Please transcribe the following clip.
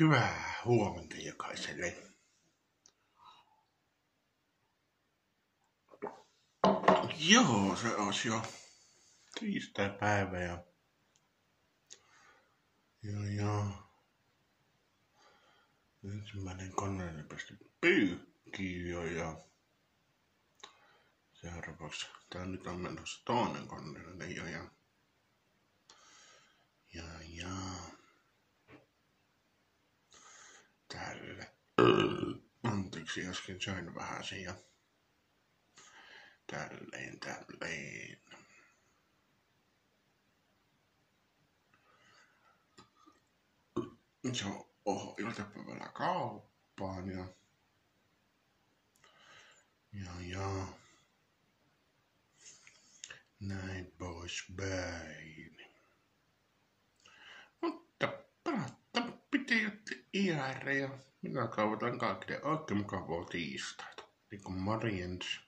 Hyvää huomenta jokaiselle. Joo, se olisi jo tiistai-päivä ja... Joo, joo. Ensimmäinen koneeni päästi pyykkiin jo ja... Seuraavaksi, tää nyt on menossa toinen koneeni jo ja... Ja, ja... Tällä. Anteeksi, äsken söin vähän ja tälleen, tälleen. Se on oh, iltapäivällä kauppaan ja ja, ja näin poispäin. Mutta palatta piti jotta IR ja minä kaavoitan kaikille oikein mukavaa tiistaita. Niin kuin morjens.